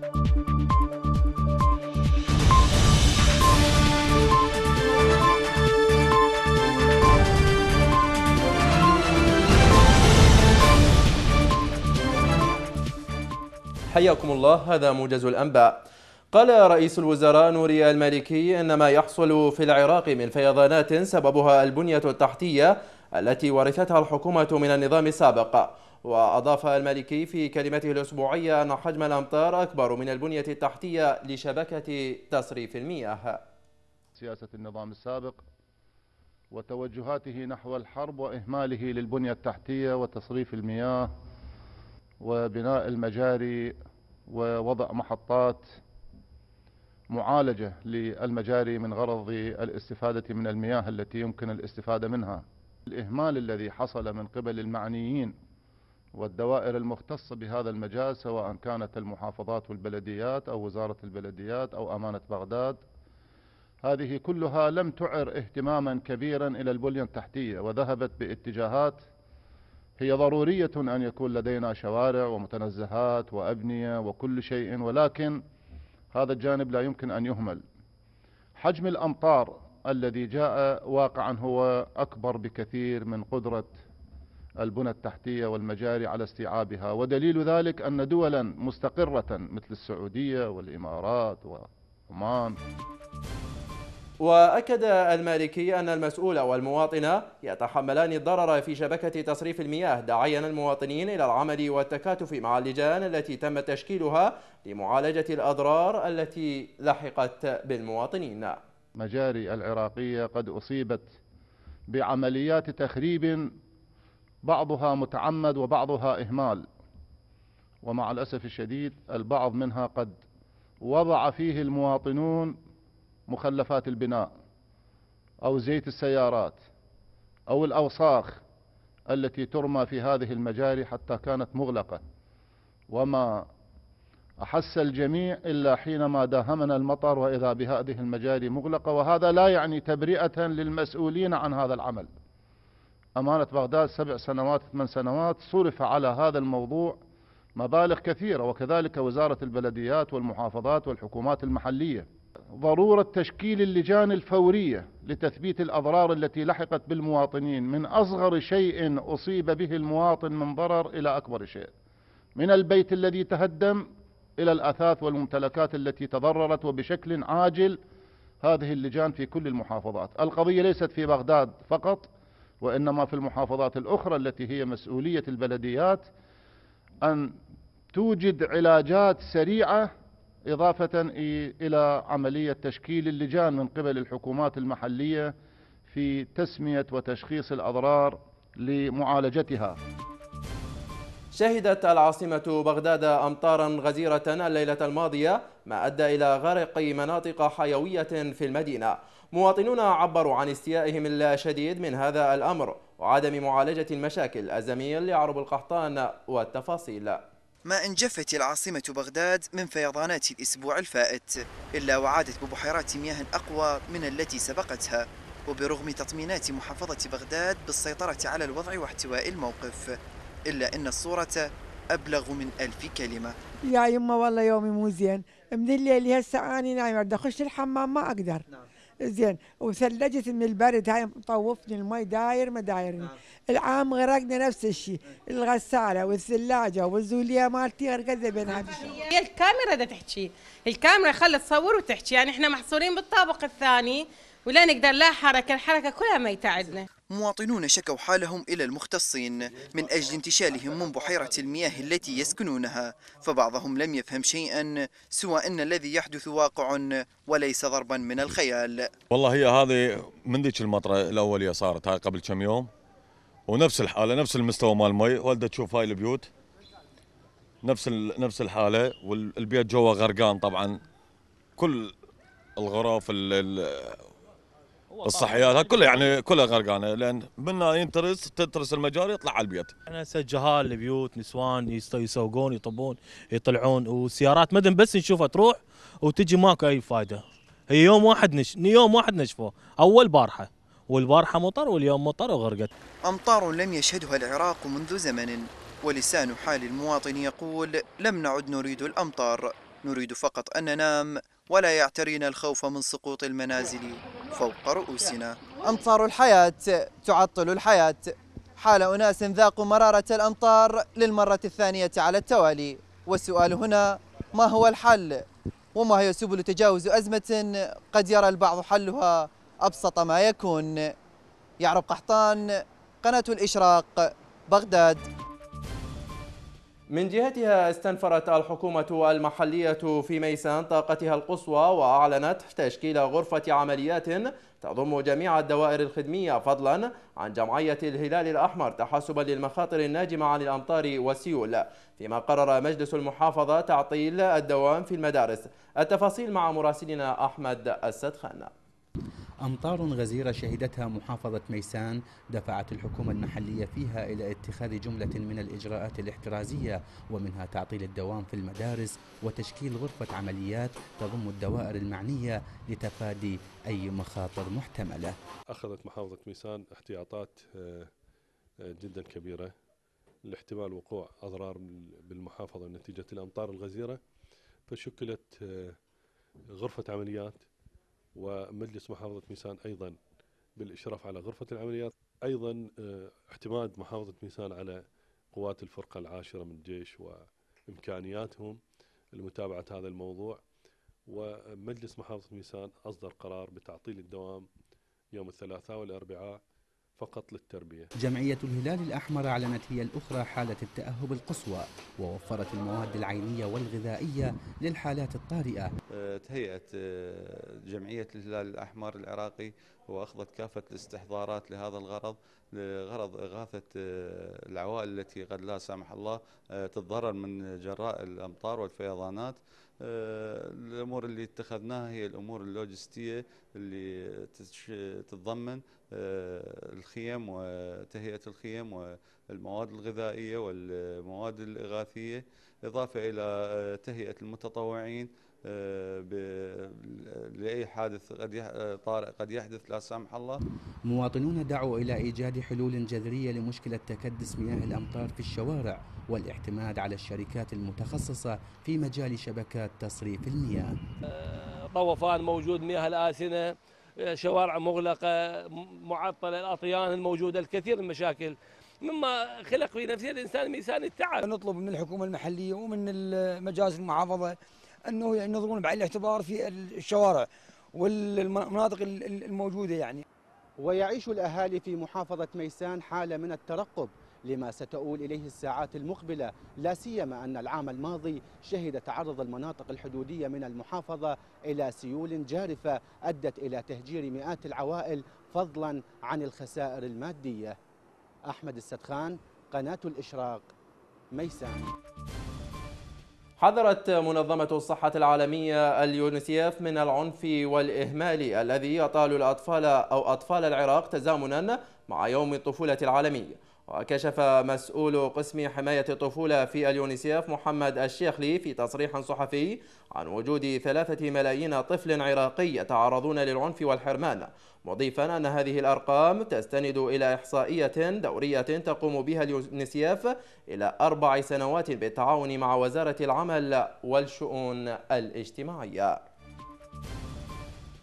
حياكم الله هذا موجز الأنباء. قال رئيس الوزراء نوري المالكي إن ما يحصل في العراق من فيضانات سببها البنية التحتية التي ورثتها الحكومة من النظام السابق. وأضاف المالكي في كلمته الأسبوعية أن حجم الأمطار أكبر من البنية التحتية لشبكة تصريف المياه. سياسة النظام السابق وتوجهاته نحو الحرب وإهماله للبنية التحتية وتصريف المياه وبناء المجاري ووضع محطات معالجة للمجاري من غرض الاستفادة من المياه التي يمكن الاستفادة منها. الإهمال الذي حصل من قبل المعنيين والدوائر المختصة بهذا المجال سواء كانت المحافظات والبلديات أو وزارة البلديات أو أمانة بغداد هذه كلها لم تعر اهتماما كبيرا إلى البنية التحتية وذهبت باتجاهات هي ضرورية أن يكون لدينا شوارع ومتنزهات وأبنية وكل شيء ولكن هذا الجانب لا يمكن أن يهمل. حجم الأمطار الذي جاء واقعا هو أكبر بكثير من قدرة البنى التحتية والمجاري على استيعابها ودليل ذلك أن دولا مستقرة مثل السعودية والإمارات وعمان وأكد المالكي أن المسؤول والمواطن يتحملان الضرر في شبكة تصريف المياه داعيا المواطنين إلى العمل والتكاتف مع اللجان التي تم تشكيلها لمعالجة الأضرار التي لحقت بالمواطنين. مجاري العراقية قد أصيبت بعمليات تخريب بعضها متعمد وبعضها إهمال. ومع الأسف الشديد البعض منها قد وضع فيه المواطنون مخلفات البناء أو زيت السيارات أو الأوساخ التي ترمى في هذه المجاري حتى كانت مغلقة. وما أحس الجميع إلا حينما داهمنا المطر وإذا بهذه المجاري مغلقة. وهذا لا يعني تبرئة للمسؤولين عن هذا العمل. أمانة بغداد سبع سنوات ثمان سنوات صرف على هذا الموضوع مبالغ كثيرة وكذلك وزارة البلديات والمحافظات والحكومات المحلية. ضرورة تشكيل اللجان الفورية لتثبيت الأضرار التي لحقت بالمواطنين. من أصغر شيء أصيب به المواطن من ضرر إلى أكبر شيء. من البيت الذي تهدم إلى الأثاث والممتلكات التي تضررت وبشكل عاجل هذه اللجان في كل المحافظات. القضية ليست في بغداد فقط وإنما في المحافظات الأخرى التي هي مسؤولية البلديات أن توجد علاجات سريعة إضافة إلى عملية تشكيل اللجان من قبل الحكومات المحلية في تسمية وتشخيص الأضرار لمعالجتها. شهدت العاصمة بغداد أمطارا غزيرة الليلة الماضية ما أدى إلى غرق مناطق حيوية في المدينة. مواطنون عبروا عن استيائهم الشديد من هذا الأمر وعدم معالجة المشاكل الزميل لعرب القحطان والتفاصيل. ما انجفت العاصمة بغداد من فيضانات الأسبوع الفائت إلا وعادت ببحيرات مياه أقوى من التي سبقتها وبرغم تطمينات محافظة بغداد بالسيطرة على الوضع واحتواء الموقف إلا أن الصورة أبلغ من ألف كلمة. يا يما والله يومي مو زين من الليل هسه أنا نايمة بدي أخش الحمام ما أقدر. نعم. زين. وثلجت من البرد هاي مطوفني المي داير ما دايرني نعم. العام غرقنا نفس الشيء الغسالة والثلاجة والزولية مالتي غرقت بين هذا هي الكاميرا بدها تحكي الكاميرا خلت تصور وتحكي. يعني إحنا محصورين بالطابق الثاني ولا نقدر لا حركة الحركة كلها ميته عندنا مواطنون شكوا حالهم إلى المختصين من أجل انتشالهم من بحيرة المياه التي يسكنونها فبعضهم لم يفهم شيئا سوى أن الذي يحدث واقع وليس ضربا من الخيال. والله هي هذه من ذيك المطرة الأولية صارت هاي قبل كم يوم ونفس الحالة نفس المستوى مال المي والدة تشوف هاي البيوت نفس نفس الحالة والبيت جوا غرقان طبعا. كل الغرف الصحيات كلها يعني كلها غرقانة. لأن منا ينترس تنترس المجاري يطلع على البيت. إحنا هسه جهال البيوت نسوان يسوقون يطبون يطلعون وسيارات مدن بس نشوفها تروح وتجي ماكو أي فائده. هي يوم واحد نش... يوم واحد نشفه أول بارحة. والبارحة مطر واليوم مطر وغرقت. أمطار لم يشهدها العراق منذ زمن. ولسان حال المواطن يقول لم نعد نريد الأمطار. نريد فقط أن ننام. ولا يعترينا الخوف من سقوط المنازل فوق رؤوسنا. أمطار الحياة تعطل الحياة. حال أناس ذاقوا مرارة الأمطار للمرة الثانية على التوالي. والسؤال هنا ما هو الحل؟ وما هي سبل تجاوز أزمة قد يرى البعض حلها أبسط ما يكون. يعرب قحطان قناة الإشراق بغداد. من جهتها استنفرت الحكومة المحلية في ميسان طاقتها القصوى وأعلنت تشكيل غرفة عمليات تضم جميع الدوائر الخدمية فضلا عن جمعية الهلال الأحمر تحسبا للمخاطر الناجمة عن الأمطار والسيول. فيما قرر مجلس المحافظة تعطيل الدوام في المدارس. التفاصيل مع مراسلنا أحمد السدخان. أمطار غزيرة شهدتها محافظة ميسان دفعت الحكومة المحلية فيها إلى اتخاذ جملة من الإجراءات الاحترازية ومنها تعطيل الدوام في المدارس وتشكيل غرفة عمليات تضم الدوائر المعنية لتفادي أي مخاطر محتملة. أخذت محافظة ميسان احتياطات آه، آه، جدا كبيرة لاحتمال وقوع أضرار بالمحافظة نتيجة الأمطار الغزيرة فشكلت آه، غرفة عمليات ومجلس محافظة ميسان أيضا بالإشراف على غرفة العمليات. أيضا آه، اعتماد محافظة ميسان على قوات الفرقة العاشرة من الجيش وإمكانياتهم لمتابعة هذا الموضوع. ومجلس محافظة ميسان أصدر قرار بتعطيل الدوام يوم الثلاثاء والأربعاء فقط للتربية. جمعية الهلال الأحمر أعلنت هي الأخرى حالة التأهب القصوى ووفرت المواد العينية والغذائية للحالات الطارئة. آه، تهيأت آه، جمعية الهلال الأحمر العراقي وأخذت كافة الاستحضارات لهذا الغرض لغرض إغاثة آه، العوائل التي قد لا سامح الله تتضرر من جراء الأمطار والفيضانات. الأمور اللي اتخذناها هي الأمور اللوجستية اللي تتضمن آه، الخيم وتهيئة الخيم والمواد الغذائية والمواد الإغاثية إضافة إلى آه، تهيئة المتطوعين آه، لأي حادث قد طارئ قد يحدث لا سامح الله. مواطنون دعوا إلى إيجاد حلول جذرية لمشكلة تكدس مياه الأمطار في الشوارع والاعتماد على الشركات المتخصصة في مجال شبكات تصريف المياه. طوفان موجود مياه الآسنة شوارع مغلقة معطلة الأطيان الموجودة الكثير من المشاكل. مما خلق في نفسه الإنسان ميزان التعب. نطلب من الحكومة المحلية ومن مجالس المحافظة أنه ينظرون بعين الاعتبار في الشوارع والمناطق الموجودة يعني. ويعيش الأهالي في محافظة ميسان حالة من الترقب لما ستؤول إليه الساعات المقبلة. لا سيما أن العام الماضي شهد تعرض المناطق الحدودية من المحافظة إلى سيول جارفة أدت إلى تهجير مئات العوائل فضلا عن الخسائر المادية. أحمد السدخان قناة الإشراق ميسان. حذرت منظمة الصحة العالمية اليونيسيف من العنف والإهمال الذي يطال الأطفال أو أطفال العراق تزامنا مع يوم الطفولة العالمي. وكشف مسؤول قسم حماية الطفولة في اليونيسيف محمد الشيخلي في تصريح صحفي عن وجود ثلاثة ملايين طفل عراقي يتعرضون للعنف والحرمان. مضيفا أن هذه الأرقام تستند إلى إحصائية دورية تقوم بها اليونيسيف إلى أربع سنوات بالتعاون مع وزارة العمل والشؤون الاجتماعية.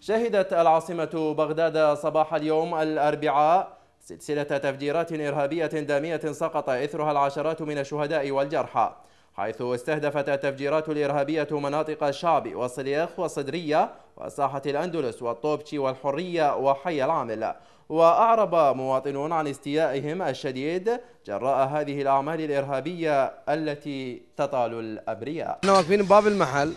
شهدت العاصمة بغداد صباح اليوم الأربعاء سلسلة تفجيرات إرهابية دامية سقط إثرها العشرات من الشهداء والجرحى حيث استهدفت التفجيرات الإرهابية مناطق الشعب وصليخ وصدرية وساحة الأندلس والطوبشي والحرية وحي العامل. وأعرب مواطنون عن استيائهم الشديد جراء هذه الأعمال الإرهابية التي تطال الأبرياء. إحنا واقفين بباب المحل.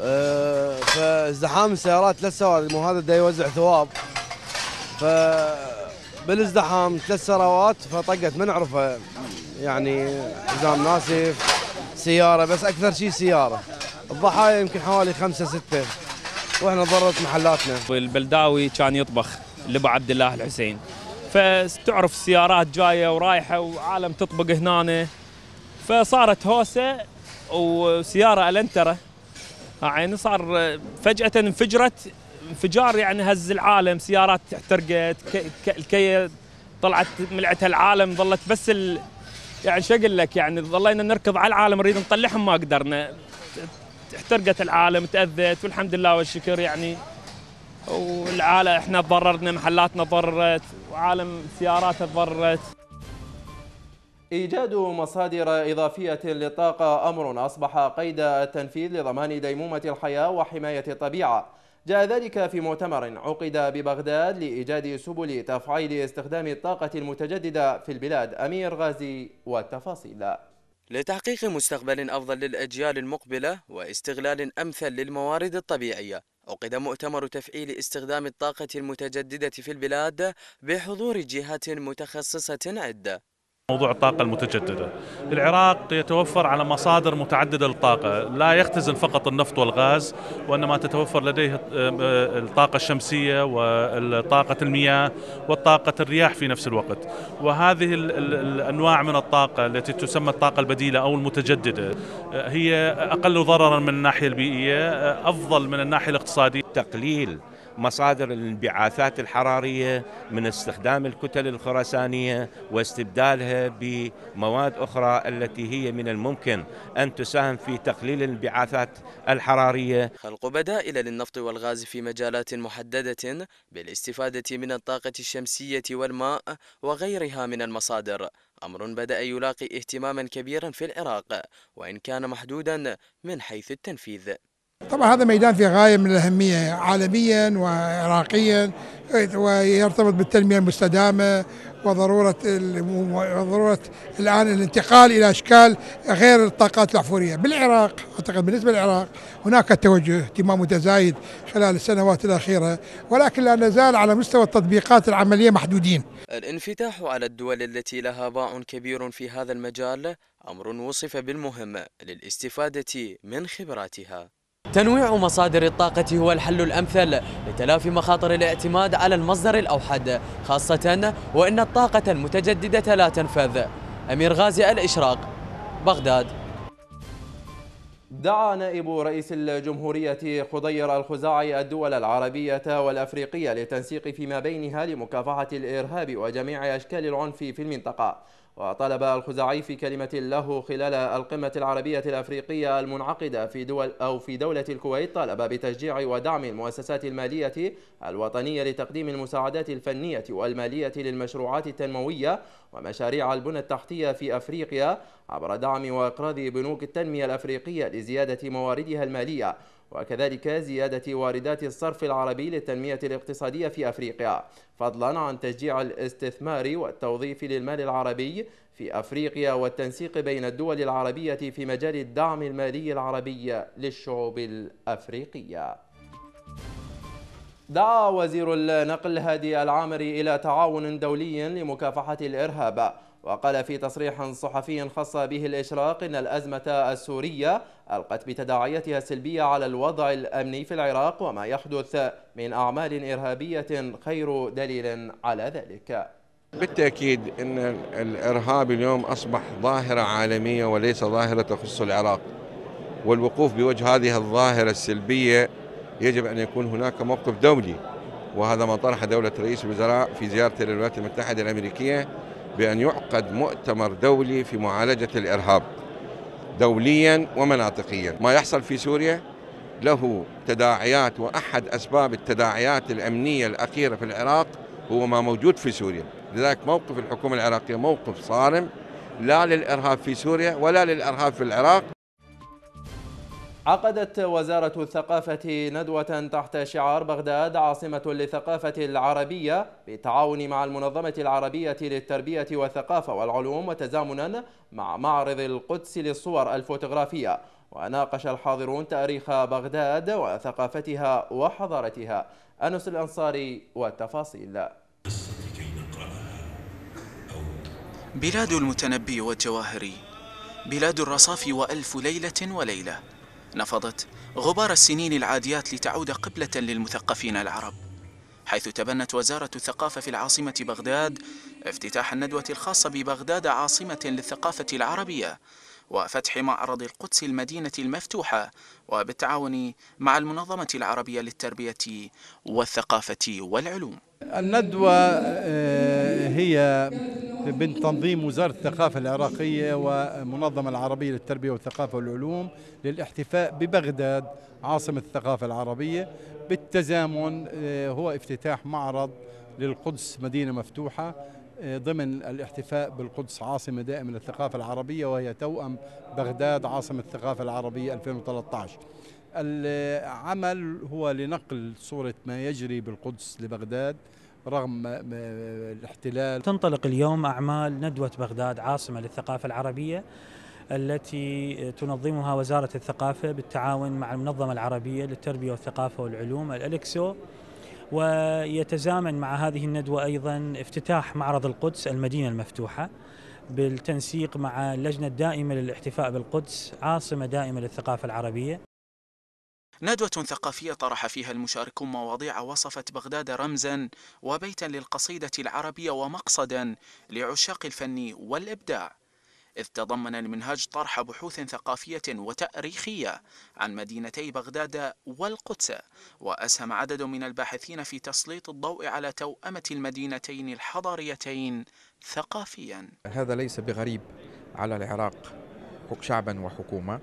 أه فازدحام السيارات سواري وهذا دا يوزع ثواب. بالازدحام ثلاث سراوات فطقت ما نعرفها يعني حزام ناسف سيارة بس أكثر شيء سيارة. الضحايا يمكن حوالي خمسة ستة. وإحنا ضرت محلاتنا. البلداوي كان يطبخ لبو عبد الله الحسين. فتعرف السيارات جاية ورايحة وعالم تطبق هنا فصارت هوسة وسيارة ألنترة. يعني صار فجأة انفجرت. انفجار يعني هز العالم سيارات احترقت الكي طلعت ملعتها العالم ظلت بس ال... يعني شو أقول لك يعني ظلينا نركض على العالم نريد نطلعهم ما قدرنا. احترقت العالم تأذت والحمد لله والشكر يعني. والعالم إحنا تضررنا محلاتنا تضررت وعالم سياراتها تضررت. إيجاد مصادر إضافية للطاقة أمر أصبح قيد التنفيذ لضمان ديمومة الحياة وحماية الطبيعة. جاء ذلك في مؤتمر عقد ببغداد لإيجاد سبل تفعيل استخدام الطاقة المتجددة في البلاد. أمير غازي والتفاصيل. لتحقيق مستقبل أفضل للأجيال المقبلة واستغلال أمثل للموارد الطبيعية عقد مؤتمر تفعيل استخدام الطاقة المتجددة في البلاد بحضور جهات متخصصة عدة. موضوع الطاقة المتجددة. العراق يتوفر على مصادر متعددة للطاقة. لا يختزن فقط النفط والغاز وإنما تتوفر لديه الطاقة الشمسية والطاقة المياه والطاقة الرياح في نفس الوقت. وهذه الأنواع من الطاقة التي تسمى الطاقة البديلة أو المتجددة هي أقل ضررا من الناحية البيئية أفضل من الناحية الاقتصادية. تقليل مصادر الانبعاثات الحرارية من استخدام الكتل الخرسانية واستبدالها بمواد أخرى التي هي من الممكن أن تساهم في تقليل الانبعاثات الحرارية. خلق بدائل للنفط والغاز في مجالات محددة بالاستفادة من الطاقة الشمسية والماء وغيرها من المصادر. أمر بدأ يلاقي اهتماما كبيرا في العراق وإن كان محدودا من حيث التنفيذ. طبعا هذا ميدان في غاية من الأهمية عالميا وعراقيا ويرتبط بالتنمية المستدامة وضرورة وضرورة الآن الانتقال إلى أشكال غير الطاقات الأحفورية بالعراق أعتقد بالنسبة للعراق هناك توجه اهتمام متزايد خلال السنوات الأخيرة ولكن لا نزال على مستوى التطبيقات العملية محدودين. الانفتاح على الدول التي لها باع كبير في هذا المجال أمر وصف بالمهم للاستفادة من خبراتها. تنويع مصادر الطاقة هو الحل الأمثل لتلافي مخاطر الاعتماد على المصدر الأوحد خاصة وإن الطاقة المتجددة لا تنفذ. أمير غازي الإشراق بغداد. دعا نائب رئيس الجمهورية خضير الخزاعي الدول العربية والأفريقية للتنسيق فيما بينها لمكافحة الإرهاب وجميع أشكال العنف في المنطقة. وطلب الخزاعي في كلمة له خلال القمة العربية الأفريقية المنعقدة في دول أو في دولة الكويت طلب بتشجيع ودعم المؤسسات المالية الوطنية لتقديم المساعدات الفنية والمالية للمشروعات التنموية ومشاريع البنى التحتية في أفريقيا عبر دعم وإقراض بنوك التنمية الأفريقية لزيادة مواردها المالية. وكذلك زيادة واردات الصرف العربي للتنمية الاقتصادية في أفريقيا فضلا عن تشجيع الاستثمار والتوظيف للمال العربي في أفريقيا والتنسيق بين الدول العربية في مجال الدعم المالي العربي للشعوب الأفريقية. دعا وزير النقل هادي العامري إلى تعاون دولي لمكافحة الإرهاب وقال في تصريح صحفي خص به الإشراق إن الأزمة السورية ألقت بتداعياتها السلبية على الوضع الأمني في العراق وما يحدث من أعمال إرهابية خير دليل على ذلك. بالتأكيد أن الإرهاب اليوم أصبح ظاهرة عالمية وليس ظاهرة تخص العراق والوقوف بوجه هذه الظاهرة السلبية يجب أن يكون هناك موقف دولي وهذا ما طرح دولة رئيس الوزراء في زيارته للولايات المتحدة الأمريكية بأن يعقد مؤتمر دولي في معالجة الإرهاب دوليا ومناطقيا. ما يحصل في سوريا له تداعيات وأحد أسباب التداعيات الأمنية الأخيرة في العراق هو ما موجود في سوريا. لذلك موقف الحكومة العراقية موقف صارم لا للإرهاب في سوريا ولا للإرهاب في العراق. عقدت وزارة الثقافة ندوة تحت شعار بغداد عاصمة للثقافة العربية بالتعاون مع المنظمة العربية للتربية والثقافة والعلوم وتزامنا مع معرض القدس للصور الفوتوغرافية. وناقش الحاضرون تاريخ بغداد وثقافتها وحضارتها. أنس الأنصاري والتفاصيل. بلاد المتنبي والجواهري بلاد الرصاف وألف ليلة وليلة. نفضت غبار السنين العاديات لتعود قبلة للمثقفين العرب حيث تبنت وزارة الثقافة في العاصمة بغداد افتتاح الندوة الخاصة ببغداد عاصمة للثقافة العربية وفتح معرض القدس المدينة المفتوحة وبالتعاون مع المنظمة العربية للتربية والثقافة والعلوم. الندوة هي من تنظيم وزارة الثقافة العراقية ومنظمة العربية للتربية والثقافة والعلوم للاحتفاء ببغداد عاصمة الثقافة العربية بالتزامن آه، هو افتتاح معرض للقدس مدينة مفتوحة آه، ضمن الاحتفاء بالقدس عاصمة دائمة للثقافة العربية وهي توأم بغداد عاصمة الثقافة العربية 2013 العمل هو لنقل صورة ما يجري بالقدس لبغداد رغم الاحتلال. تنطلق اليوم أعمال ندوة بغداد عاصمة للثقافة العربية التي تنظمها وزارة الثقافة بالتعاون مع المنظمة العربية للتربية والثقافة والعلوم الأليكسو. ويتزامن مع هذه الندوة أيضا افتتاح معرض القدس المدينة المفتوحة بالتنسيق مع اللجنة الدائمة للاحتفاء بالقدس عاصمة دائمة للثقافة العربية. ندوة ثقافية طرح فيها المشاركون مواضيع وصفت بغداد رمزا وبيتا للقصيدة العربية ومقصدا لعشاق الفن والإبداع. إذ تضمن المنهاج طرح بحوث ثقافية وتأريخية عن مدينتي بغداد والقدس وأسهم عدد من الباحثين في تسليط الضوء على توأمة المدينتين الحضاريتين ثقافيا. هذا ليس بغريب على العراق شعبا وحكومة.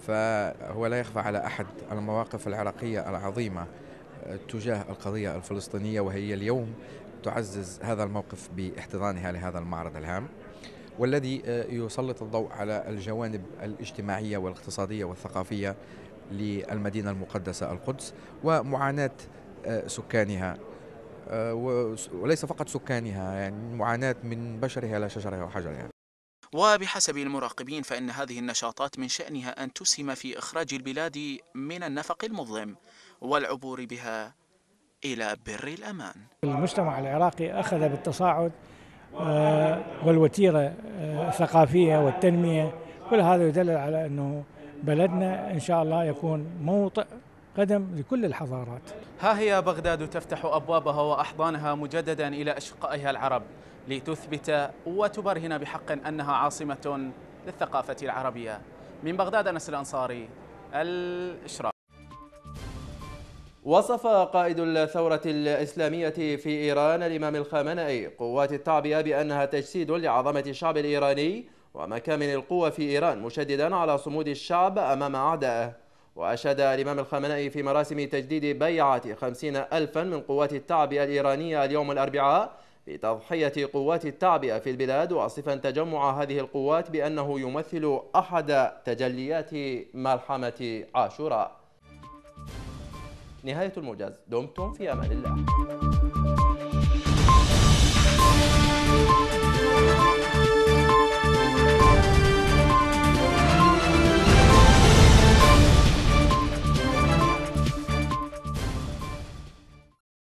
فهو لا يخفى على أحد المواقف العراقية العظيمة تجاه القضية الفلسطينية وهي اليوم تعزز هذا الموقف باحتضانها لهذا المعرض الهام والذي يسلط الضوء على الجوانب الاجتماعية والاقتصادية والثقافية للمدينة المقدسة القدس ومعاناة سكانها وليس فقط سكانها يعني معاناة من بشرها لا شجرها وحجرها. وبحسب المراقبين فإن هذه النشاطات من شأنها أن تسهم في إخراج البلاد من النفق المظلم والعبور بها إلى بر الأمان. المجتمع العراقي أخذ بالتصاعد آه، والوتيرة آه، الثقافية والتنمية كل هذا يدلل على أنه بلدنا إن شاء الله يكون موطئ قدم لكل الحضارات. ها هي بغداد تفتح أبوابها وأحضانها مجددا إلى أشقائها العرب. لتثبت وتبرهن بحق أنها عاصمة للثقافة العربية. من بغداد أنس الأنصاري الإشراق وصف قائد الثورة الإسلامية في إيران الإمام الخامنئي قوات التعبئة بأنها تجسيد لعظمة الشعب الإيراني ومكامن القوة في إيران مشددا على صمود الشعب أمام أعدائه. وأشاد الإمام الخامنئي في مراسم تجديد بيعة خمسين ألفا من قوات التعبئة الإيرانية اليوم الأربعاء بتضحية قوات التعبئة في البلاد واصفا تجمع هذه القوات بأنه يمثل أحد تجليات ملحمة عاشوراء. نهاية الموجز. دمتم في أمان الله.